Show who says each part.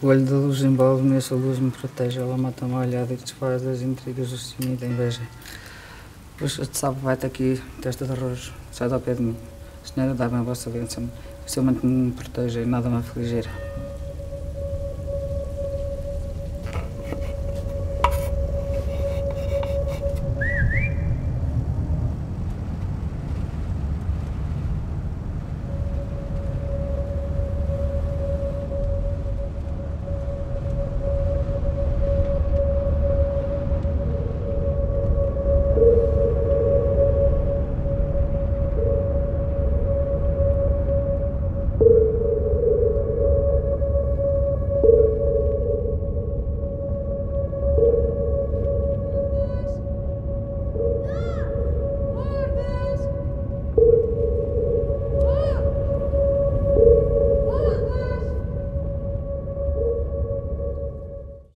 Speaker 1: O olho da luz envolve-me, essa luz me protege, ela mata-me a olhada e desfaz das intrigas do ciúme e da inveja. Pois este sabe vai-te aqui, testa de arroz, sai ao pé de mim. Senhora, dá-me a vossa bênção, O seu manto me protege, e nada me afligirá.